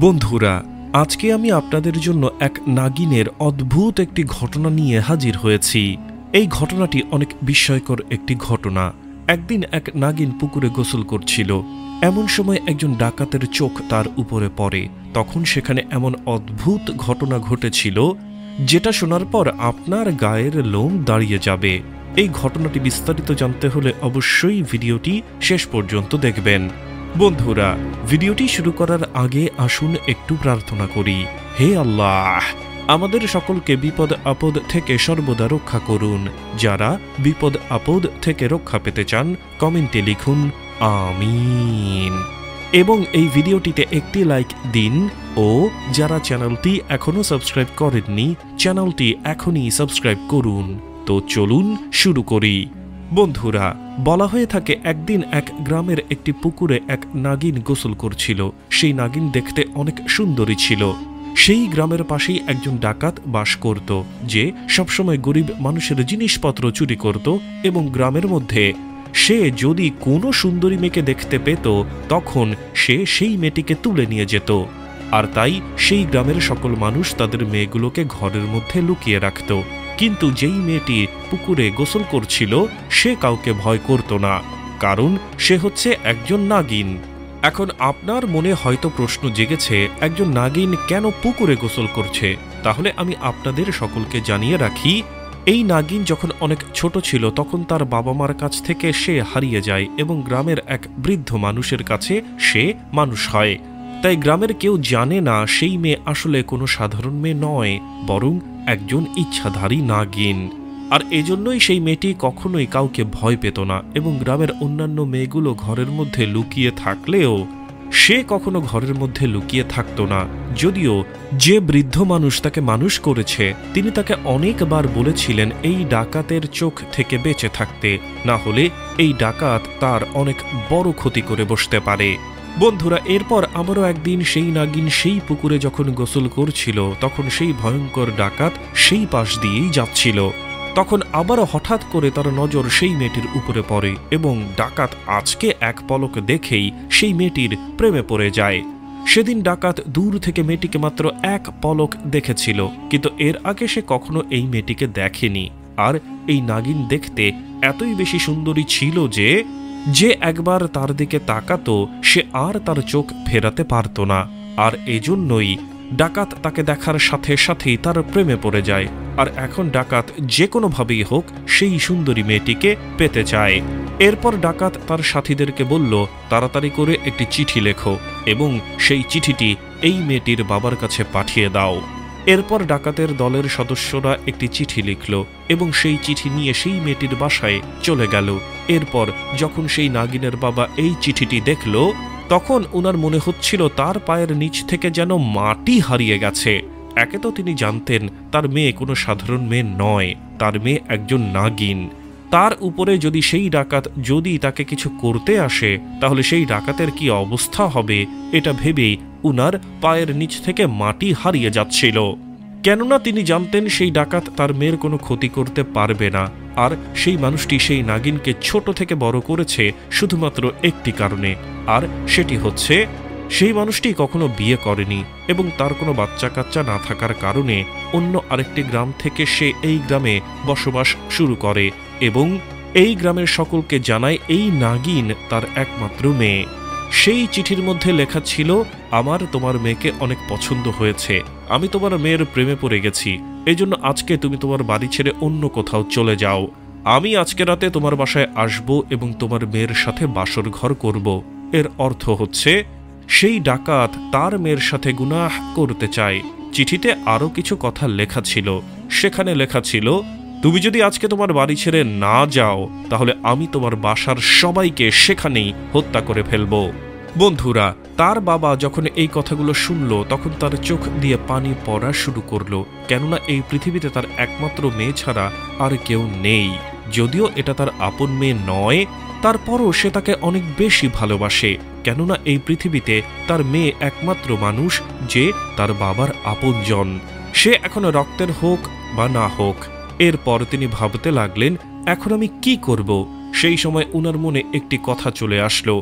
বন্ধুরা, আজকে আমি আপনাদের জন্য এক নাগিনের অদ্ভুত একটি ঘটনা নিয়ে হাজির হয়েছি। এই ঘটনাটি অনেক বিস্ময়কর একটি ঘটনা। একদিন এক নাগিন পুকুরে গোসল করছিল। এমন সময় একজন ডাকাতের চোখ তার উপরে পড়ে। তখন সেখানে এমন অদ্ভুত ঘটনা ঘটেছিল, যেটা শোনার পর আপনার গায়ের লোম দাঁড়িয়ে যাবে। এই ঘটনাটি বিস্তারিত জানতে হলে অবশ্যই ভিডিওটি শেষ পর্যন্ত দেখবেন। বন্ধুরা, ভিডিওটি শুরু করার আগে আসুন একটু প্রার্থনা করি। হে আল্লাহ, আমাদের সকলকে বিপদ আপদ থেকে সর্বদা রক্ষা করুন। যারা বিপদ আপদ থেকে রক্ষা পেতে চান, কমেন্টে লিখুন, আমিন। এবং এই ভিডিওটিতে একটি লাইক দিন ও যারা চ্যানেলটি এখনও সাবস্ক্রাইব করেননি, চ্যানেলটি এখনই সাবস্ক্রাইব করুন। তো চলুন শুরু করি। বন্ধুরা, বলা হয়ে থাকে একদিন এক গ্রামের একটি পুকুরে এক নাগিন গোসল করছিল। সেই নাগিন দেখতে অনেক সুন্দরী ছিল। সেই গ্রামের পাশেই একজন ডাকাত বাস করত, যে সবসময় গরিব মানুষের জিনিসপত্র চুরি করত এবং গ্রামের মধ্যে। সে যদি কোনো সুন্দরী মেয়েকে দেখতে পেত, তখন সে সেই মেয়েটিকে তুলে নিয়ে যেত। আর তাই সেই গ্রামের সকল মানুষ তাদের মেয়েগুলোকে ঘরের মধ্যে লুকিয়ে রাখত। কিন্তু যেই মেয়েটি পুকুরে গোসল করছিল, সে কাউকে ভয় করত না, কারণ সে হচ্ছে একজন নাগিন। এখন আপনার মনে হয়তো প্রশ্ন জেগেছে, একজন নাগিন কেন পুকুরে গোসল করছে? তাহলে আমি আপনাদের সকলকে জানিয়ে রাখি, এই নাগিন যখন অনেক ছোট ছিল, তখন তার বাবা মার কাছ থেকে সে হারিয়ে যায় এবং গ্রামের এক বৃদ্ধ মানুষের কাছে সে মানুষ হয়। তাই গ্রামের কেউ জানে না সেই মেয়ে আসলে কোনো সাধারণ মেয়ে নয়, বরং একজন ইচ্ছাধারী নাগিন। আর এজন্যই সেই মেয়েটি কখনোই কাউকে ভয় পেত না এবং গ্রামের অন্যান্য মেয়েগুলো ঘরের মধ্যে লুকিয়ে থাকলেও সে কখনো ঘরের মধ্যে লুকিয়ে থাকতো না। যদিও যে বৃদ্ধ মানুষ তাকে মানুষ করেছে, তিনি তাকে অনেকবার বলেছিলেন এই ডাকাতের চোখ থেকে বেঁচে থাকতে, না হলে এই ডাকাত তার অনেক বড় ক্ষতি করে বসতে পারে। বন্ধুরা, এরপর আমারও একদিন সেই নাগিন সেই পুকুরে যখন গোসল করছিল, তখন সেই ভয়ঙ্কর ডাকাত সেই পাশ দিয়েই যাচ্ছিল। তখন আবারও হঠাৎ করে তার নজর সেই মেয়েটির উপরে পড়ে এবং ডাকাত আজকে এক পলক দেখেই সেই মেয়েটির প্রেমে পড়ে যায়। সেদিন ডাকাত দূর থেকে মেয়েটিকে মাত্র এক পলক দেখেছিল, কিন্তু এর আগে সে কখনো এই মেয়েটিকে দেখেনি। আর এই নাগিন দেখতে এতই বেশি সুন্দরী ছিল যে যে একবার তার দিকে তাকাতো, সে আর তার চোখ ফেরাতে পারত না। আর এজন্যই ডাকাত তাকে দেখার সাথে সাথেই তার প্রেমে পড়ে যায়। আর এখন ডাকাত যে কোনোভাবেই হোক, সেই সুন্দরী মেয়েটিকে পেতে চায়। এরপর ডাকাত তার সাথীদেরকে বলল, তাড়াতাড়ি করে একটি চিঠি লেখো এবং সেই চিঠিটি এই মেয়েটির বাবার কাছে পাঠিয়ে দাও। এরপর ডাকাতের দলের সদস্যরা একটি চিঠি লিখল এবং সেই চিঠি নিয়ে সেই মেয়েটির বাসায় চলে গেল। এরপর যখন সেই নাগিনের বাবা এই চিঠিটি দেখল, তখন ওনার মনে হচ্ছিল তার পায়ের নিচ থেকে যেন মাটি হারিয়ে গেছে। একে তো তিনি জানতেন তার মেয়ে কোনো সাধারণ মেয়ে নয়, তার মেয়ে একজন নাগিন। তার উপরে যদি সেই ডাকাত যদি তাকে কিছু করতে আসে, তাহলে সেই ডাকাতের কি অবস্থা হবে, এটা ভেবেই উনার পায়ের নিচ থেকে মাটি হারিয়ে যাচ্ছিল। কেননা তিনি জানতেন সেই ডাকাত তার মেয়ের কোনো ক্ষতি করতে পারবে না, আর সেই মানুষটি সেই নাগিনকে ছোট থেকে বড় করেছে শুধুমাত্র একটি কারণে, আর সেটি হচ্ছে, সেই মানুষটি কখনো বিয়ে করেনি এবং তার কোনো বাচ্চা কাচ্চা না থাকার কারণে অন্য আরেকটি গ্রাম থেকে সে এই গ্রামে বসবাস শুরু করে এবং এই গ্রামের সকলকে জানায় এই নাগিন তার একমাত্র মেয়ে। সেই চিঠির মধ্যে লেখা ছিল আমার তোমার মেয়েকে অনেক পছন্দ হয়েছে। আমি তোমার মেয়ের প্রেমে পড়ে গেছি। এই জন্য আজকে তুমি তোমার বাড়ি ছেড়ে অন্য কোথাও চলে যাও। আমি আজকে রাতে তোমার বাসায় আসব এবং তোমার মেয়ের সাথে বাসর ঘর করব। এর অর্থ হচ্ছে, সেই ডাকাত তার মেয়ের সাথে গুনাহ করতে চায়। চিঠিতে আরও কিছু কথা লেখা ছিল। সেখানে লেখা ছিল, তুমি যদি আজকে তোমার বাড়ি ছেড়ে না যাও, তাহলে আমি তোমার বাসার সবাইকে সেখানেই হত্যা করে ফেলব। বন্ধুরা, তার বাবা যখন এই কথাগুলো শুনল, তখন তার চোখ দিয়ে পানি পড়া শুরু করল, কেননা এই পৃথিবীতে তার একমাত্র মেয়ে ছাড়া আর কেউ নেই। যদিও এটা তার আপন মেয়ে নয়, তারপরও সে তাকে অনেক বেশি ভালোবাসে, কেননা এই পৃথিবীতে তার মেয়ে একমাত্র মানুষ যে তার বাবার আপনজন। সে এখন রক্তের হোক বা না হোক, এরপর তিনি ভাবতে লাগলেন, এখন আমি কি করব? সেই সময় উনার মনে একটি কথা চলে আসলো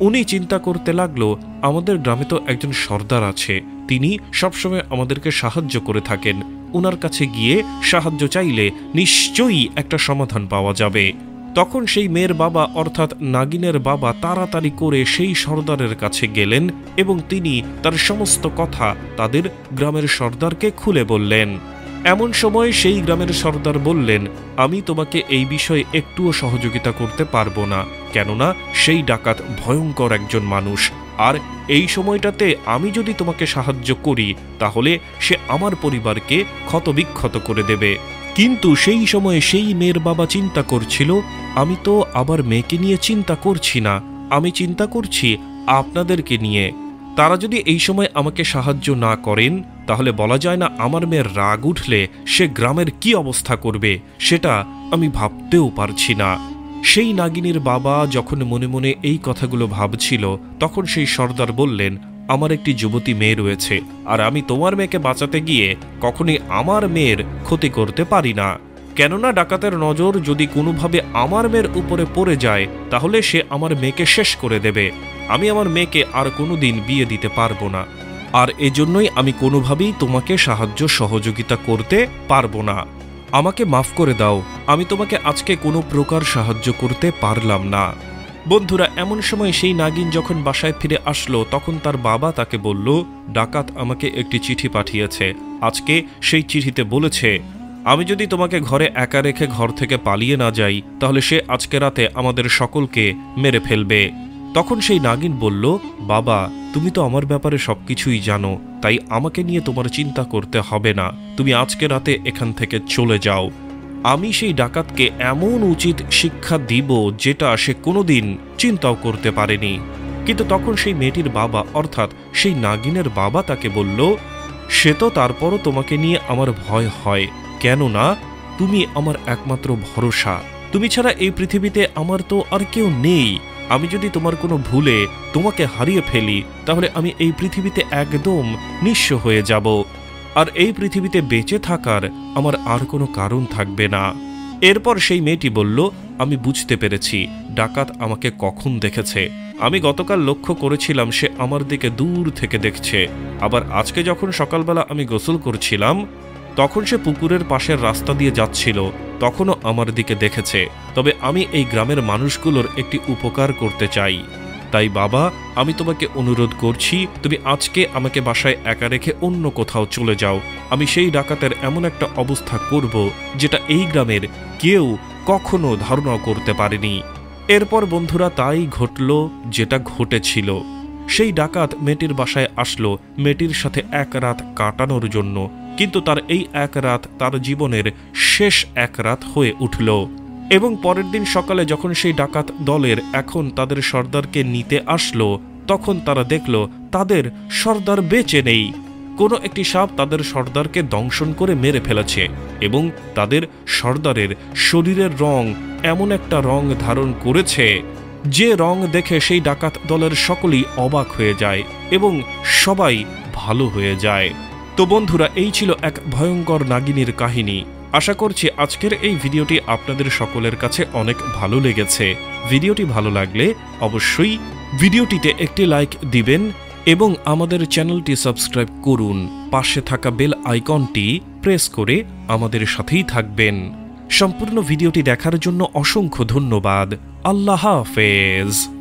উনি চিন্তা করতে লাগল, আমাদের গ্রামে তো একজন সর্দার আছে। তিনি সবসময় আমাদেরকে সাহায্য করে থাকেন। ওনার কাছে গিয়ে সাহায্য চাইলে নিশ্চয়ই একটা সমাধান পাওয়া যাবে। তখন সেই মেয়ের বাবা, অর্থাৎ নাগিনের বাবা, তাড়াতাড়ি করে সেই সর্দারের কাছে গেলেন এবং তিনি তার সমস্ত কথা তাদের গ্রামের সর্দারকে খুলে বললেন। এমন সময় সেই গ্রামের সর্দার বললেন, আমি তোমাকে এই বিষয়ে একটুও সহযোগিতা করতে পারব না, কেননা সেই ডাকাত ভয়ঙ্কর একজন মানুষ। আর এই সময়টাতে আমি যদি তোমাকে সাহায্য করি, তাহলে সে আমার পরিবারকে ক্ষতবিক্ষত করে দেবে। কিন্তু সেই সময়ে সেই মেয়ের বাবা চিন্তা করছিল, আমি তো আবার মেয়েকে নিয়ে চিন্তা করছি না, আমি চিন্তা করছি আপনাদেরকে নিয়ে। তারা যদি এই সময় আমাকে সাহায্য না করেন তাহলে বলা যায় না আমার মেয়ের রাগ উঠলে সে গ্রামের কি অবস্থা করবে, সেটা আমি ভাবতেও পারছি না। সেই নাগিনীর বাবা যখন মনে মনে এই কথাগুলো ভাবছিল, তখন সেই সর্দার বললেন, আমার একটি যুবতী মেয়ে রয়েছে, আর আমি তোমার মেয়েকে বাঁচাতে গিয়ে কখনই আমার মেয়ের ক্ষতি করতে পারি না। কেননা ডাকাতের নজর যদি কোনোভাবে আমার মেয়ের উপরে পড়ে যায়, তাহলে সে আমার মেয়েকে শেষ করে দেবে। আমি আমার মেয়েকে আর কোনো দিন বিয়ে দিতে পারব না। আর এজন্যই আমি কোনোভাবেই তোমাকে সাহায্য সহযোগিতা করতে পারব না। আমাকে মাফ করে দাও, আমি তোমাকে আজকে কোনো প্রকার সাহায্য করতে পারলাম না। বন্ধুরা, এমন সময় সেই নাগিন যখন বাসায় ফিরে আসলো, তখন তার বাবা তাকে বলল, ডাকাত আমাকে একটি চিঠি পাঠিয়েছে। আজকে সেই চিঠিতে বলেছে, আমি যদি তোমাকে ঘরে একা রেখে ঘর থেকে পালিয়ে না যাই, তাহলে সে আজকে রাতে আমাদের সকলকে মেরে ফেলবে। তখন সেই নাগিন বলল, বাবা তুমি তো আমার ব্যাপারে সবকিছুই জানো, তাই আমাকে নিয়ে তোমার চিন্তা করতে হবে না। তুমি আজকে রাতে এখান থেকে চলে যাও। আমি সেই ডাকাতকে এমন উচিত শিক্ষা দিব যেটা সে কোনোদিন চিন্তাও করতে পারেনি। কিন্তু তখন সেই মেয়েটির বাবা, অর্থাৎ সেই নাগিনের বাবা তাকে বলল, সে তো তারপরও তোমাকে নিয়ে আমার ভয় হয়। কেননা তুমি আমার একমাত্র ভরসা। তুমি ছাড়া এই পৃথিবীতে আমার তো আর কেউ নেই। আমি যদি তোমার কোনো ভুলে তোমাকে হারিয়ে ফেলি, তাহলে আমি এই পৃথিবীতে একদম নিঃস্ব হয়ে যাব। আর এই পৃথিবীতে বেঁচে থাকার আমার আর কোনো কারণ থাকবে না। এরপর সেই মেয়েটি বলল, আমি বুঝতে পেরেছি, ডাকাত আমাকে কখন দেখেছে। আমি গতকাল লক্ষ্য করেছিলাম সে আমার দিকে দূর থেকে দেখছে। আবার আজকে যখন সকালবেলা আমি গোসল করছিলাম, তখন সে পুকুরের পাশের রাস্তা দিয়ে যাচ্ছিল। তখনও আমার দিকে দেখেছে, তবে আমি এই গ্রামের মানুষগুলোর একটি উপকার করতে চাই। তাই বাবা, আমি তোমাকে অনুরোধ করছি, তুমি আজকে আমাকে বাসায় একা রেখে অন্য কোথাও চলে যাও। আমি সেই ডাকাতের এমন একটা অবস্থা করব, যেটা এই গ্রামের কেউ কখনো ধারণাও করতে পারেনি। এরপর বন্ধুরা তাই ঘটল যেটা ঘটেছিল। সেই ডাকাত মেয়েটির বাসায় আসলো, মেয়েটির সাথে এক রাত কাটানোর জন্য। কিন্তু তার এই এক রাত তার জীবনের শেষ এক রাত হয়ে উঠল। এবং পরের দিন সকালে যখন সেই ডাকাত দলের এখন তাদের সর্দারকে নিতে আসলো, তখন তারা দেখল তাদের সর্দার বেঁচে নেই। কোনো একটি সাপ তাদের সর্দারকে দংশন করে মেরে ফেলেছে এবং তাদের সর্দারের শরীরের রং এমন একটা রং ধারণ করেছে, যে রং দেখে সেই ডাকাত দলের সকলেই অবাক হয়ে যায় এবং সবাই ভালো হয়ে যায়। তো বন্ধুরা, এই ছিল এক ভয়ঙ্কর নাগিনীর কাহিনী। আশা করছি আজকের এই ভিডিওটি আপনাদের সকলের কাছে অনেক ভালো লেগেছে। ভিডিওটি ভালো লাগলে অবশ্যই ভিডিওটিতে একটি লাইক দিবেন এবং আমাদের চ্যানেলটি সাবস্ক্রাইব করুন। পাশে থাকা বেল আইকনটি প্রেস করে আমাদের সাথেই থাকবেন। সম্পূর্ণ ভিডিওটি দেখার জন্য অসংখ্য ধন্যবাদ। আল্লাহ হাফেজ।